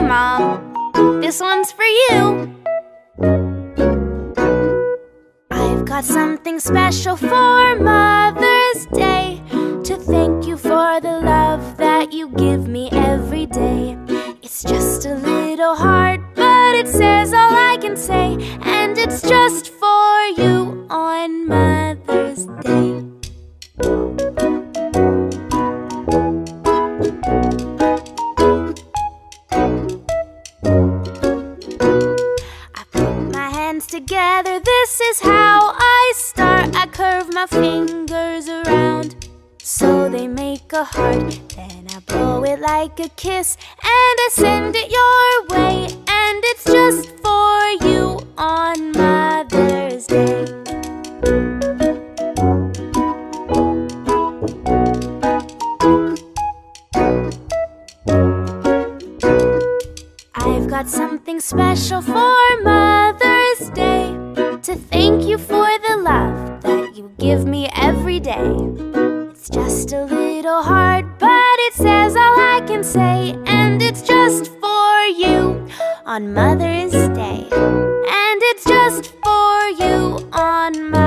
Mom. This one's for you. I've got something special for Mother's Day to thank you for the love that you give me every day. It's just a little heart, but it says all I can say, and it's just together, this is how I start. I curve my fingers around so they make a heart. Then I blow it like a kiss and I send it your way. And it's just for you on Mother's Day. I've got something special for Mother's Day give me every day. It's just a little hard, but it says all I can say, and it's just for you on Mother's Day, and it's just for you on Mother's